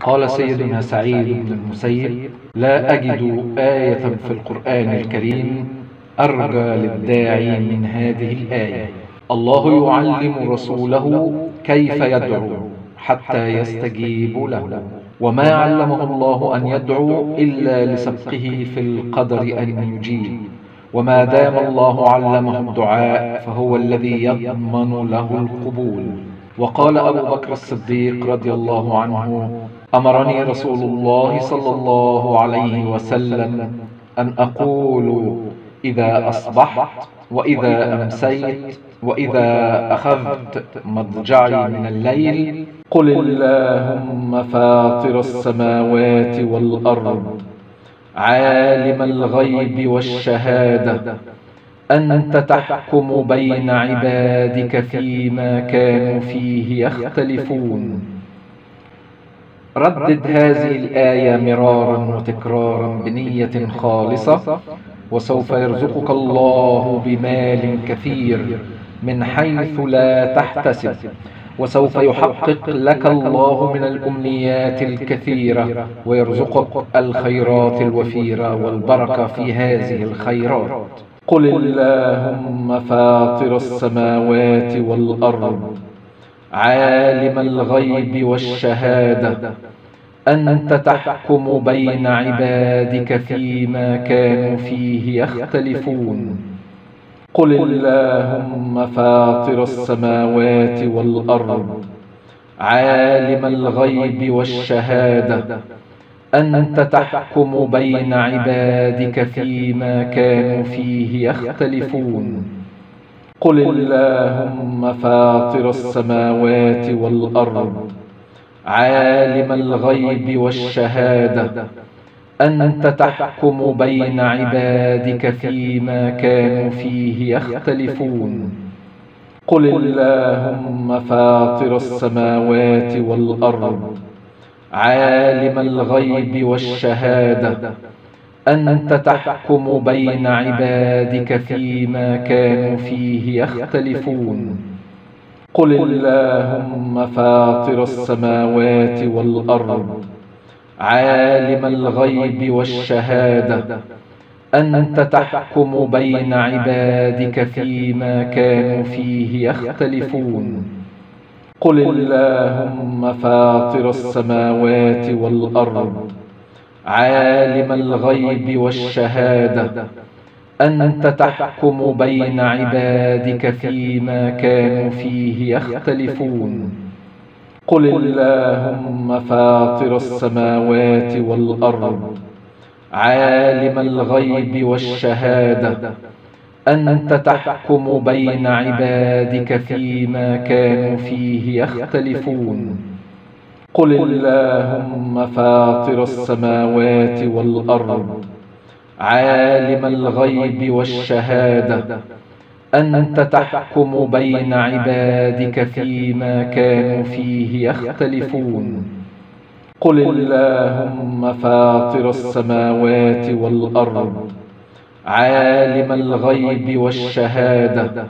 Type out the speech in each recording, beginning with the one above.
قال سيدنا سعيد بن المسيب لا أجد آية في القرآن الكريم أرجى للداعي من هذه الآية. الله يعلم رسوله كيف يدعو حتى يستجيب له وما علمه الله أن يدعو إلا لسبقه في القدر أن يجيب. وما دام الله علمه الدعاء فهو الذي يضمن له القبول. وقال أبو بكر الصديق رضي الله عنه أمرني رسول الله صلى الله عليه وسلم أن أقول إذا أصبحت وإذا أمسيت وإذا أخذت مضجعي من الليل قل اللهم فاطر السماوات والأرض عالم الغيب والشهادة. أنت تحكم بين عبادك فيما كانوا فيه يختلفون. ردد هذه الآية مرارا وتكرارا بنية خالصة وسوف يرزقك الله بمال كثير من حيث لا تحتسب. وسوف يحقق لك الله من الأمنيات الكثيرة ويرزقك الخيرات الوفيرة والبركة في هذه الخيرات. قل اللهم فاطر السماوات والأرض عالم الغيب والشهادة أنت تحكم بين عبادك فيما كانوا فيه يختلفون قل اللهم فاطر السماوات والأرض عالم الغيب والشهادة أنت تحكم بين عبادك فيما كانوا فيه يختلفون. قل اللهم فاطر السماوات والأرض عالم الغيب والشهادة. أنت تحكم بين عبادك فيما كانوا فيه يختلفون. قل اللهم فاطر السماوات والأرض عالم الغيب والشهادة. أنت تحكم بين عبادك فيما كانوا فيه يختلفون. قل اللهم فاطر السماوات والأرض. عالم الغيب والشهادة. أنت تحكم بين عبادك فيما كانوا فيه يختلفون. قل اللهم فاطر السماوات والأرض عالم الغيب والشهادة أنت تحكم بين عبادك فيما كانوا فيه يختلفون قل اللهم فاطر السماوات والأرض عالم الغيب والشهادة أنت تحكم بين عبادك فيما كانوا فيه يختلفون. قل اللهم فاطر السماوات والأرض عالم الغيب والشهادة. أنت تحكم بين عبادك فيما كانوا فيه يختلفون. قل اللهم فاطر السماوات والأرض عالم الغيب والشهادة.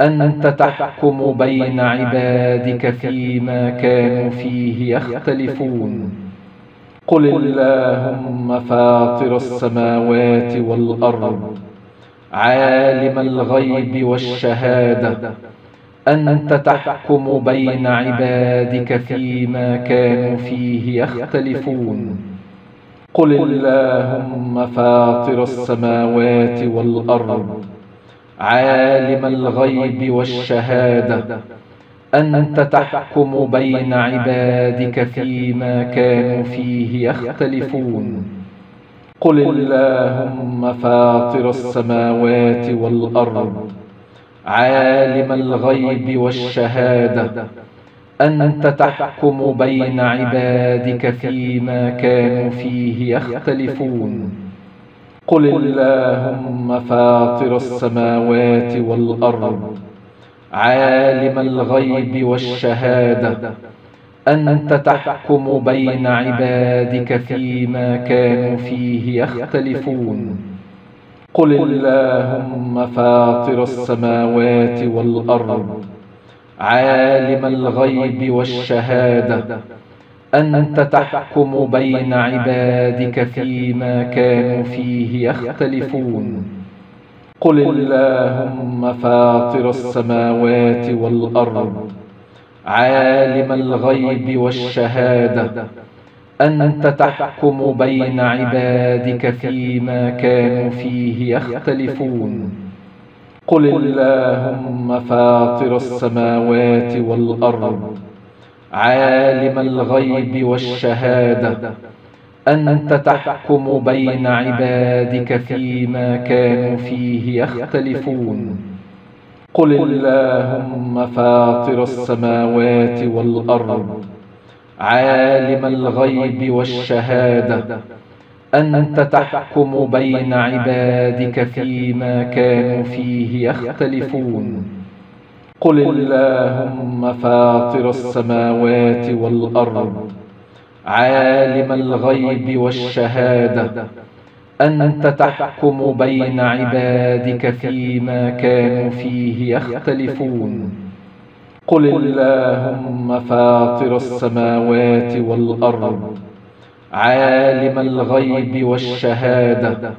أنت تحكم بين عبادك فيما كانوا فيه يختلفون. قل اللهم فاطر السماوات والأرض. عالم الغيب والشهادة. أنت تحكم بين عبادك فيما كانوا فيه يختلفون. قل اللهم فاطر السماوات والأرض عالم الغيب والشهادة أنت تحكم بين عبادك فيما كانوا فيه يختلفون. قل اللهم فاطر السماوات والأرض عالم الغيب والشهادة أنت تحكم بين عبادك فيما كانوا فيه يختلفون. قل اللهم فاطر السماوات والأرض عالم الغيب والشهادة. أنت تحكم بين عبادك فيما كانوا فيه يختلفون. قل اللهم فاطر السماوات والأرض عالم الغيب والشهادة. أنت تحكم بين عبادك فيما كانوا فيه يختلفون. قل اللهم فاطر السماوات والأرض. عالم الغيب والشهادة. أنت تحكم بين عبادك فيما كانوا فيه يختلفون. قل اللهم فاطر السماوات والأرض عالم الغيب والشهادة أنت تحكم بين عبادك فيما كانوا فيه يختلفون قل اللهم فاطر السماوات والأرض عالم الغيب والشهادة أنت تحكم بين عبادك فيما كانوا فيه يختلفون. قل اللهم فاطر السماوات والأرض عالم الغيب والشهادة. أنت تحكم بين عبادك فيما كانوا فيه يختلفون. قل اللهم فاطر السماوات والأرض عالم الغيب والشهادة.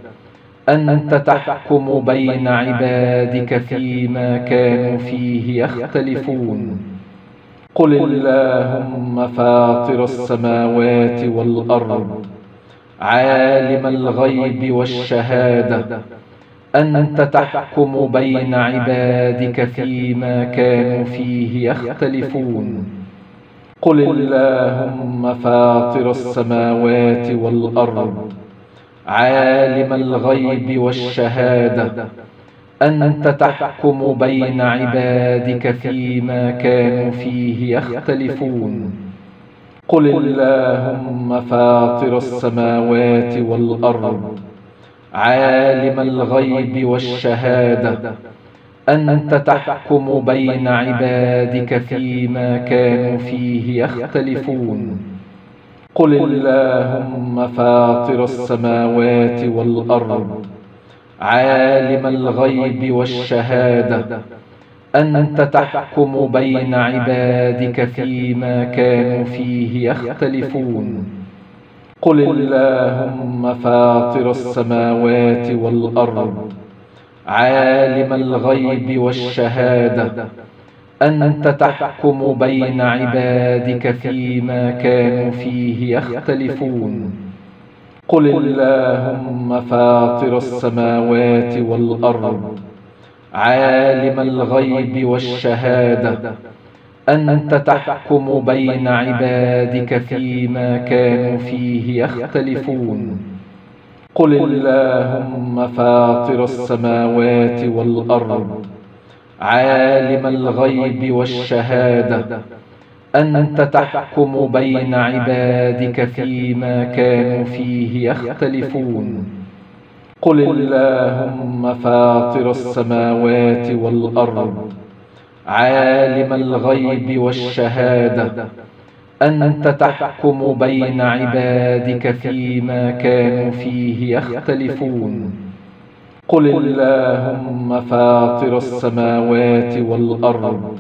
أنت تحكم بين عبادك فيما كانوا فيه يختلفون. قل اللهم فاطر السماوات والأرض. عالم الغيب والشهادة. أنت تحكم بين عبادك فيما كانوا فيه يختلفون. قل اللهم فاطر السماوات والأرض عالم الغيب والشهادة أنت تحكم بين عبادك فيما كانوا فيه يختلفون قل اللهم فاطر السماوات والأرض عالم الغيب والشهادة أنت تحكم بين عبادك فيما كانوا فيه يختلفون. قل اللهم فاطر السماوات والأرض عالم الغيب والشهادة. أنت تحكم بين عبادك فيما كانوا فيه يختلفون. قل اللهم فاطر السماوات والأرض عالم الغيب والشهادة. أنت تحكم بين عبادك فيما كانوا فيه يختلفون. قل اللهم فاطر السماوات والأرض. عالم الغيب والشهادة. أنت تحكم بين عبادك فيما كانوا فيه يختلفون. قل اللهم فاطر السماوات والأرض عالم الغيب والشهادة أنت تحكم بين عبادك فيما كانوا فيه يختلفون. قل اللهم فاطر السماوات والأرض عالم الغيب والشهادة أنت تحكم بين عبادك فيما كانوا فيه يختلفون. قل اللهم فاطر السماوات والأرض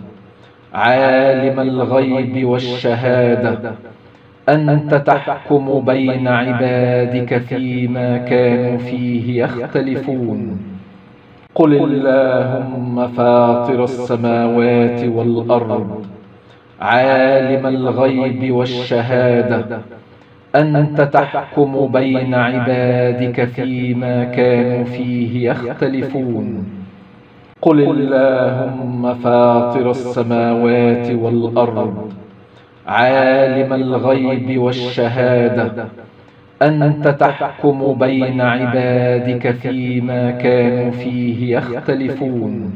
عالم الغيب والشهادة. أنت تحكم بين عبادك فيما كانوا فيه يختلفون. قل اللهم فاطر السماوات والأرض عالم الغيب والشهادة. أنت تحكم بين عبادك فيما كانوا فيه يختلفون. قل اللهم فاطر السماوات والأرض. عالم الغيب والشهادة. أنت تحكم بين عبادك فيما كانوا فيه يختلفون.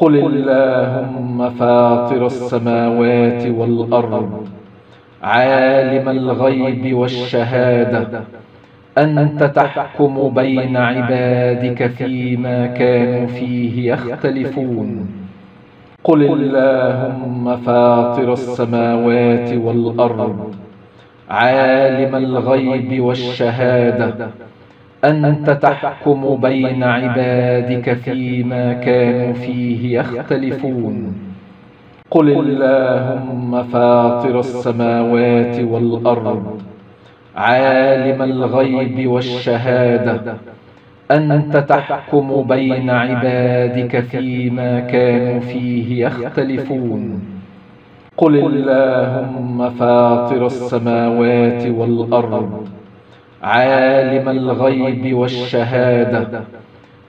قل اللهم فاطر السماوات والأرض عالم الغيب والشهادة أنت تحكم بين عبادك فيما كانوا فيه يختلفون قل اللهم فاطر السماوات والأرض عالم الغيب والشهادة أنت تحكم بين عبادك فيما كانوا فيه يختلفون. قل اللهم فاطر السماوات والأرض عالم الغيب والشهادة. أنت تحكم بين عبادك فيما كانوا فيه يختلفون. قل اللهم فاطر السماوات والأرض عالم الغيب والشهادة.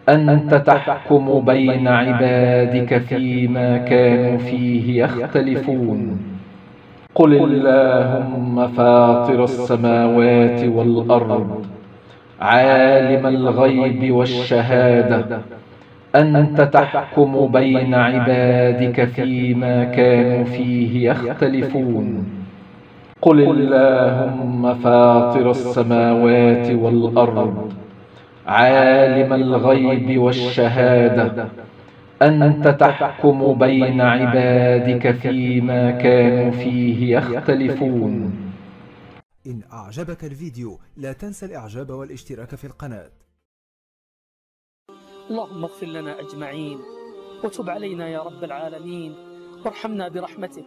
أنت تحكم بين عبادك فيما كانوا فيه يختلفون. قل اللهم فاطر السماوات والأرض. عالم الغيب والشهادة. أنت تحكم بين عبادك فيما كانوا فيه يختلفون. قل اللهم فاطر السماوات والأرض عالم الغيب والشهادة أنت تحكم بين عبادك فيما كانوا فيه يختلفون. إن أعجبك الفيديو لا تنسى الإعجاب والاشتراك في القناة. اللهم اغفر لنا أجمعين وتب علينا يا رب العالمين وارحمنا برحمتك.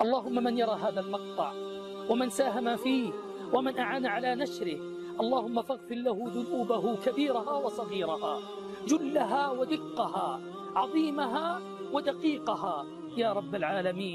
اللهم من يرى هذا المقطع ومن ساهم فيه ومن أعان على نشره. اللهم فاغفر له ذنوبه كبيرها وصغيرها جلها ودقها عظيمها ودقيقها. يا رب العالمين.